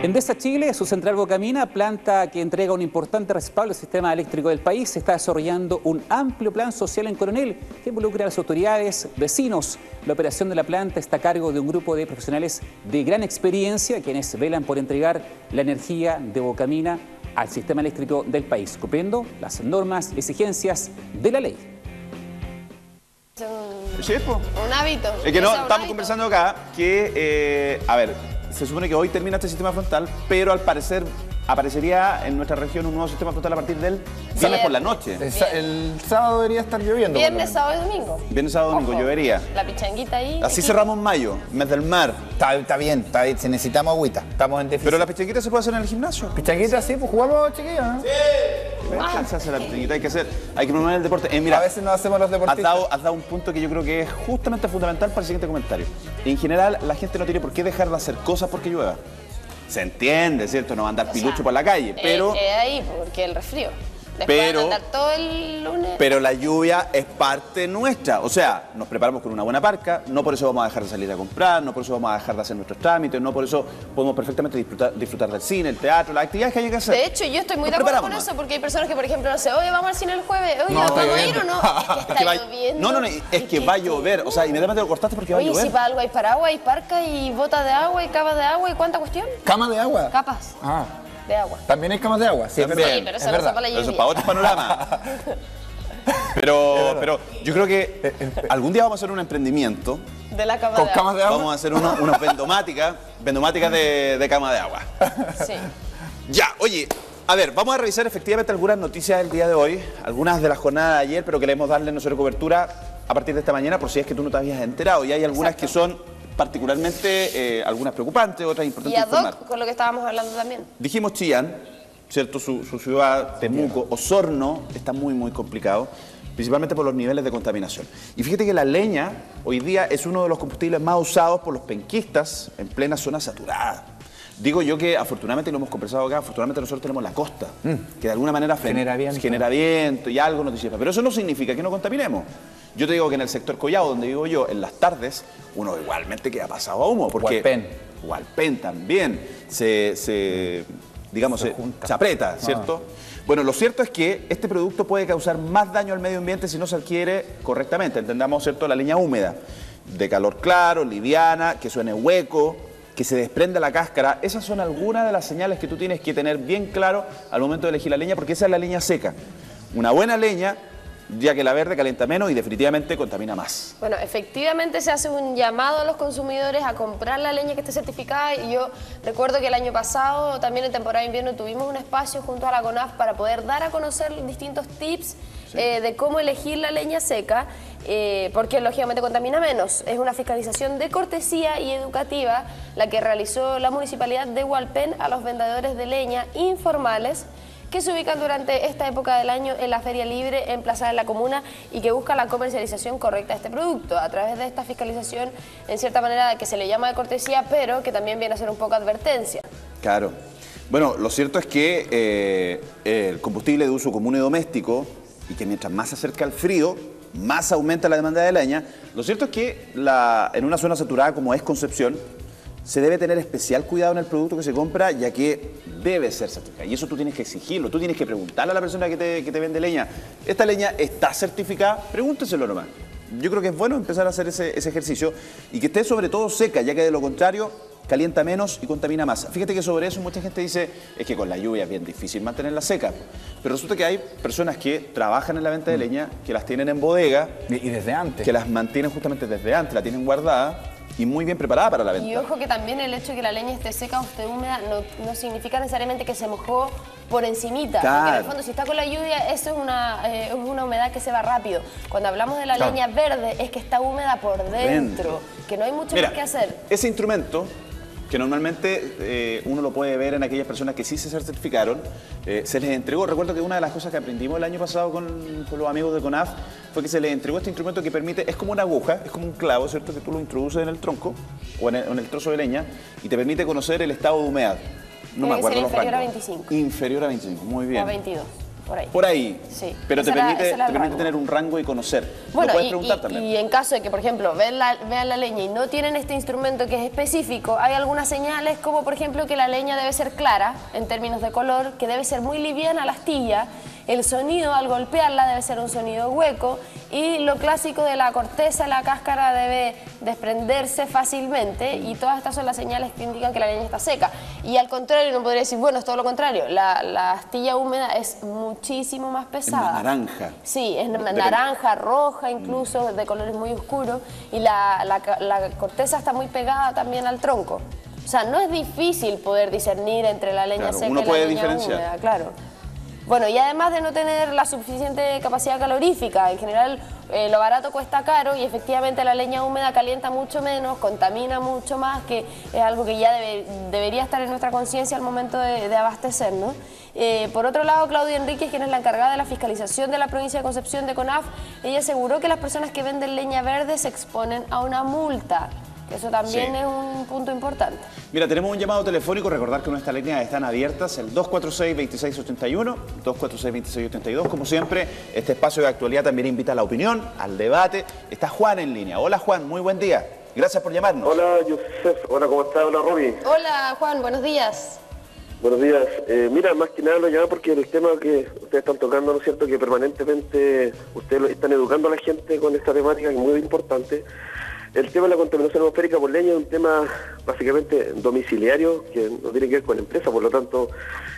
Endesa Chile, su central Bocamina, planta que entrega un importante respaldo al sistema eléctrico del país, está desarrollando un amplio plan social en Coronel que involucra a las autoridades, vecinos. La operación de la planta está a cargo de un grupo de profesionales de gran experiencia quienes velan por entregar la energía de Bocamina al sistema eléctrico del país, cumpliendo las normas y exigencias de la ley. Sí, po. Un hábito. Es que no, un estamos hábito. conversando acá que, eh, a ver, se supone que hoy termina este sistema frontal, pero al parecer aparecería en nuestra región un nuevo sistema frontal a partir del viernes por la noche. El, sábado debería estar lloviendo. Viernes, sábado y domingo. Viernes, sábado, domingo, Ojo, llovería. La pichanguita ahí. Así equipo. cerramos mayo, mes del mar. Está, está bien, está bien. Si necesitamos agüita, estamos en déficit. Pero la pichanguita se puede hacer en el gimnasio. Pichanguita, sí, pues jugamos, chiquillos. ¿no? ¿Ves? Se hace la hay que hacer, hay que promover el deporte. Eh, mira, A veces no hacemos los Has deportistas. dado, has dado un punto que yo creo que es justamente fundamental para el siguiente comentario. En general, la gente no tiene por qué dejar de hacer cosas porque llueva. Se entiende, ¿cierto? No va a andar O sea, pilucho por la calle, eh, pero, eh, ahí, porque el resfrío. Después Pero- todo el lunes. pero la lluvia es parte nuestra. O sea, nos preparamos con una buena parca, no por eso vamos a dejar de salir a comprar, no por eso vamos a dejar de hacer nuestros trámites, no por eso podemos perfectamente disfrutar, disfrutar del cine, el teatro, las actividades que hay que hacer. De hecho, yo estoy muy Nos de acuerdo con eso, porque hay personas que, por ejemplo, no sé, oye, vamos al cine el jueves, oye, No, ¿vamos a ir o no? Es que Es está que va- lloviendo. no, no, no, es que va a llover. O sea, inmediatamente lo cortaste porque va a Oye, llover. si para algo hay paraguas, hay parca y botas de agua y capas de agua y cuánta cuestión. ¿Cama de agua? Capas Ah, de agua. también hay camas de agua. Sí, También. Sí, pero es verdad. para la Eso es para otro panorama. Pero, pero yo creo que algún día vamos a hacer un emprendimiento. De la cama Con de camas agua. de agua. Vamos a hacer unas vendomáticas, vendomáticas de, de cama de agua. Sí. Ya, oye, a ver, vamos a revisar efectivamente algunas noticias del día de hoy, algunas de la jornada de ayer, pero queremos darle nuestra cobertura a partir de esta mañana por si es que tú no te habías enterado. Y hay algunas Exacto. que son particularmente, eh, algunas preocupantes, otras Y importantes ad informar. hoc con lo que estábamos hablando también. Dijimos Chillán, ¿cierto? Su, su ciudad, Temuco, Osorno, está muy, muy complicado, principalmente por los niveles de contaminación. Y fíjate que la leña hoy día es uno de los combustibles más usados por los penquistas en plena zona saturada. Digo yo que afortunadamente, lo hemos conversado acá, afortunadamente nosotros tenemos la costa, que de alguna manera Genera viento. genera viento y algo nos disipa. Pero eso no significa que no contaminemos. Yo te digo que en el sector Collado, donde vivo yo, en las tardes, uno igualmente queda pasado a humo. Porque Hualpén. Hualpén también se, se, digamos, se, aprieta, ¿cierto? Bueno, lo cierto es que este producto puede causar más daño al medio ambiente si no se adquiere correctamente. Entendamos, ¿cierto?, la leña húmeda, de calor claro, liviana, que suene hueco, que se desprende la cáscara. Esas son algunas de las señales que tú tienes que tener bien claro al momento de elegir la leña, porque esa es la leña seca. Una buena leña, ya que la verde calienta menos y definitivamente contamina más. Bueno, efectivamente se hace un llamado a los consumidores a comprar la leña que esté certificada y yo recuerdo que el año pasado, también en temporada de invierno, tuvimos un espacio junto a la CONAF para poder dar a conocer distintos tips eh, de cómo elegir la leña seca, eh, porque lógicamente contamina menos. Es una fiscalización de cortesía y educativa la que realizó la Municipalidad de Hualpén a los vendedores de leña informales que se ubican durante esta época del año en la Feria Libre en Plaza de la Comuna y que busca la comercialización correcta de este producto a través de esta fiscalización, en cierta manera que se le llama de cortesía, pero que también viene a ser un poco advertencia. Claro. Bueno, lo cierto es que eh, el combustible de uso común y doméstico, y que mientras más se acerca al frío, más aumenta la demanda de leña, lo cierto es que la- en una zona saturada como es Concepción, se debe tener especial cuidado en el producto que se compra, ya que debe ser certificado. Y eso tú tienes que exigirlo, tú tienes que preguntarle a la persona que te, que te vende leña, ¿esta leña está certificada? Pregúnteselo nomás. Yo creo que es bueno empezar a hacer ese, ese ejercicio y que esté sobre todo seca, ya que de lo contrario calienta menos y contamina más. Fíjate que sobre eso mucha gente dice, es que con la lluvia es bien difícil mantenerla seca. Pero resulta que hay personas que trabajan en la venta de leña, que las tienen en bodega, Y, y desde antes. que las mantienen justamente desde antes, la tienen guardada y muy bien preparada para la venta. Y ojo que también el hecho de que la leña esté seca o esté húmeda no, no significa necesariamente que se mojó por encimita. Porque en Claro. el fondo, si está con la lluvia, eso es una, eh, es una humedad que se va rápido. Cuando hablamos de la Claro. leña verde, es que está húmeda por dentro, Dentro. que no hay mucho Mira, más que hacer. ese instrumento, que normalmente eh, uno lo puede ver en aquellas personas que sí se certificaron, eh, se les entregó. Recuerdo que una de las cosas que aprendimos el año pasado con, con los amigos de CONAF fue que se les entregó este instrumento que permite, es como una aguja, es como un clavo, ¿cierto? Que tú lo introduces en el tronco o en el, en el trozo de leña y te permite conocer el estado de humedad. No me acuerdo ser los inferior a rangos. 25. Inferior a 25, muy bien. O a 22. Por ahí. Por ahí. Sí. Pero te era- permite, te tener un rango y conocer. Bueno, puedes y, preguntar y- también. y en caso de que, por ejemplo, vean la, vean la leña y no tienen este instrumento que es específico, hay algunas señales como, por ejemplo, que la leña debe ser clara en términos de color, que debe ser muy liviana la astilla, el sonido al golpearla debe ser un sonido hueco y lo clásico de la corteza, la cáscara debe desprenderse fácilmente y todas estas son las señales que indican que la leña está seca. Y al contrario, no podría decir, bueno, es todo lo contrario, la, la astilla húmeda es muchísimo más pesada. naranja. Sí, es naranja, roja incluso, de colores muy oscuros y la, la ca- la corteza está muy pegada también al tronco. O sea, no es difícil poder discernir entre la leña Claro, seca uno y la puede leña diferenciar. húmeda, claro. Bueno, y además de no tener la suficiente capacidad calorífica, en general eh, lo barato cuesta caro y efectivamente la leña húmeda calienta mucho menos, contamina mucho más, que es algo que ya debe- debería estar en nuestra conciencia al momento de, de abastecer, ¿no? Eh, por otro lado, Claudia Enríquez, quien es la encargada de la fiscalización de la provincia de Concepción de CONAF, ella aseguró que las personas que venden leña verde se exponen a una multa. Eso también Sí. es un punto importante. Mira, tenemos un llamado telefónico. Recordar que nuestras líneas están abiertas, el 246-2681, 246-2682. Como siempre, este espacio de actualidad también invita a la opinión, al debate. Está Juan en línea. Hola Juan, muy buen día. Gracias por llamarnos. Hola, Joseph. Hola, ¿cómo estás? Hola, Romy. Hola Juan, buenos días. Buenos días. Eh, mira, más que nada lo llamo porque el tema que ustedes están tocando, ¿no es cierto? Que permanentemente ustedes están educando a la gente con esta temática que es muy importante. El tema de la contaminación atmosférica por leña es un tema básicamente domiciliario que no tiene que ver con la empresa, por lo tanto,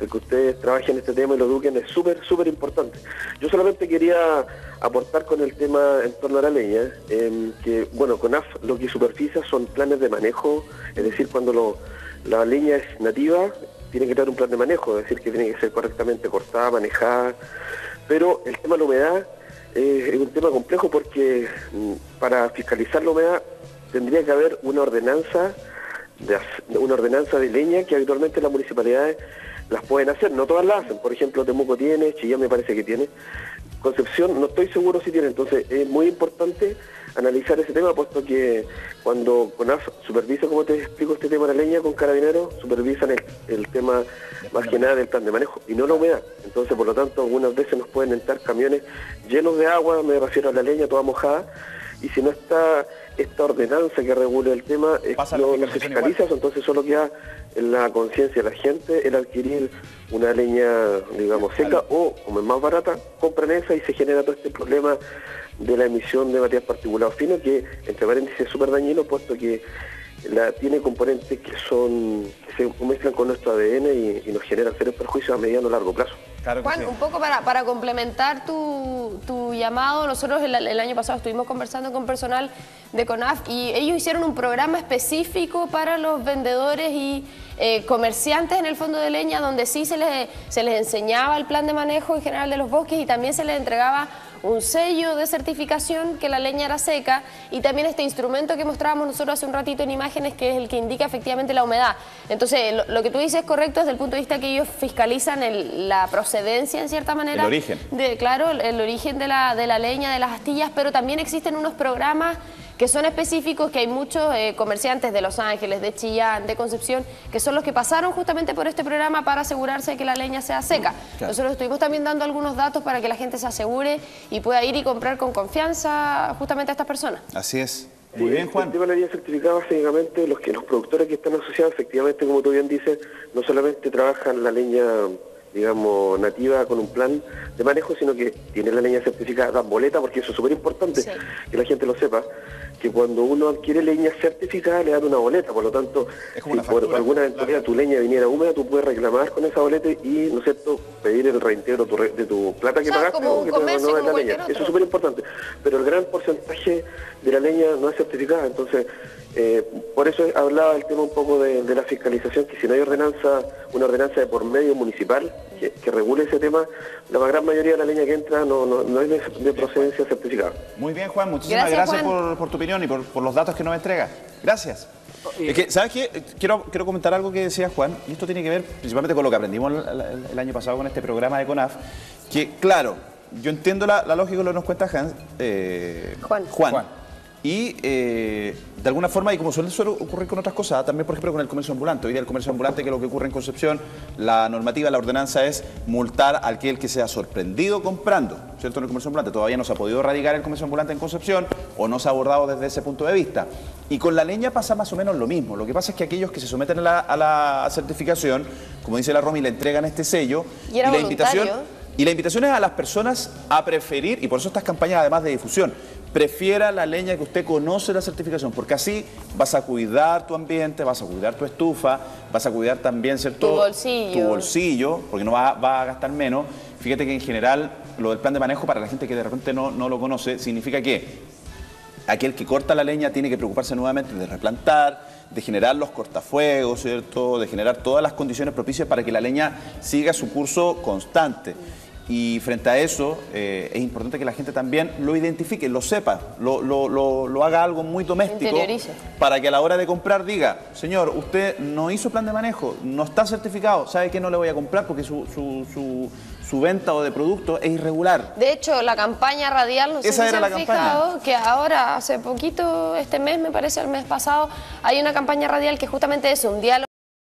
el que ustedes trabajen en este tema y lo eduquen es súper, súper importante. Yo solamente quería aportar con el tema en torno a la leña, em, que, bueno, CONAF lo que supervisa son planes de manejo, es decir, cuando la leña es nativa, tiene que tener un plan de manejo, es decir, que tiene que ser correctamente cortada, manejada, pero el tema de la humedad es un tema complejo porque mm, para fiscalizar la humedad tendría que haber una ordenanza de, una ordenanza de leña que habitualmente las municipalidades las pueden hacer, no todas las hacen, por ejemplo Temuco tiene, Chillán me parece que tiene, Concepción no estoy seguro si tiene, entonces es muy importante analizar ese tema, puesto que cuando CONAF supervisa, como te explico, este tema de la leña con carabineros, supervisan el, el tema más que nada del plan de manejo y no la humedad. Entonces, por lo tanto, algunas veces nos pueden entrar camiones llenos de agua, me refiero a la leña toda mojada, y si no está esta ordenanza que regule el tema, eh, Pasa no, no se fiscaliza, entonces solo queda en la conciencia de la gente el adquirir una leña, digamos, seca o, como es más barata, compran esa y se genera todo este problema de la emisión de material particulado fino, que entre paréntesis es súper dañino, puesto que la, tiene componentes que son que se mezclan con nuestro ADN y, y nos generan serios perjuicios a mediano o largo plazo. Claro Juan, sí. un poco para, para complementar tu, tu llamado, nosotros el, el año pasado estuvimos conversando con personal de CONAF y ellos hicieron un programa específico para los vendedores y eh, comerciantes en el fondo de leña, donde sí se les, se les enseñaba el plan de manejo en general de los bosques y también se les entregaba un sello de certificación que la leña era seca y también este instrumento que mostrábamos nosotros hace un ratito en imágenes que es el que indica efectivamente la humedad. Entonces, lo, lo que tú dices es correcto desde el punto de vista que ellos fiscalizan el- la procedencia en cierta manera. El origen. De, claro, el, el origen de la, de la leña, de las astillas, pero también existen unos programas que son específicos, que hay muchos eh, comerciantes de Los Ángeles, de Chillán, de Concepción, que son los que pasaron justamente por este programa para asegurarse de que la leña sea seca. Nosotros estuvimos también dando algunos datos para que la gente se asegure y pueda ir y comprar con confianza justamente a estas personas. Así es. Muy Sí, bien, Juan. El tema de la línea certificada, básicamente, los que los productores que están asociados, efectivamente, como tú bien dices, no solamente trabajan la leña, digamos, nativa con un plan de manejo, sino que tienen la leña certificada, boleta, porque eso es súper importante, Sí. que la gente lo sepa, que cuando uno adquiere leña certificada le dan una boleta, por lo tanto, si por alguna eventualidad tu leña viniera húmeda, tú puedes reclamar con esa boleta y, ¿no es cierto?, pedir el reintegro tu re- de tu plata que O sea, pagaste o que te comercio, como la leña. Eso es súper importante. Pero el gran porcentaje de la leña no es certificada. Entonces, eh, por eso hablaba el tema un poco de, de la fiscalización, que si no hay ordenanza, una ordenanza de por medio municipal que, que regule ese tema, la gran mayoría de la leña que entra no, no, no es de, de procedencia certificada. Muy bien, Juan. Muchísimas Gracias, gracias, Juan. por, por tu opinión y por, por los datos que nos entregas. Gracias. Es que, ¿sabes qué? Quiero, quiero comentar algo que decía Juan, y esto tiene que ver principalmente con lo que aprendimos el, el- el año pasado con este programa de CONAF, que, claro, yo entiendo la, la lógica de lo que nos cuenta Hans, eh, Juan. Juan, Juan. Y eh, de alguna forma, y como suele, suele ocurrir con otras cosas, también por ejemplo con el comercio ambulante. Hoy día el comercio ambulante, que es lo que ocurre en Concepción, la normativa, la ordenanza es multar a aquel que sea sorprendido comprando, ¿cierto? En el comercio ambulante. Todavía no se ha podido erradicar el comercio ambulante en Concepción o no se ha abordado desde ese punto de vista. Y con la leña pasa más o menos lo mismo. Lo que pasa es que aquellos que se someten a la, a la certificación, como dice la Romy, le entregan este sello Y era la invitación. Y la invitación es a las personas a preferir, y por eso estas campañas además de difusión, prefiera la leña que usted conoce la certificación, porque así vas a cuidar tu ambiente, vas a cuidar tu estufa, vas a cuidar también, ¿cierto? Tu bolsillo. Tu bolsillo, porque no va, va a gastar menos. Fíjate que en general lo del plan de manejo, para la gente que de repente no, no lo conoce, significa que aquel que corta la leña tiene que preocuparse nuevamente de replantar, de generar los cortafuegos, ¿cierto? De generar todas las condiciones propicias para que la leña siga su curso constante. Y frente a eso, eh, es importante que la gente también lo identifique, lo sepa, lo, lo- lo- lo haga algo muy doméstico para que a la hora de comprar diga, señor, usted no hizo plan de manejo, no está certificado, ¿sabe que no le voy a comprar porque su, su- su- su venta o de producto es irregular? De hecho, la campaña radial, no sé Esa si era se la han campaña. fijado, que ahora, hace poquito, este mes, me parece, el mes pasado, hay una campaña radial que justamente es un diálogo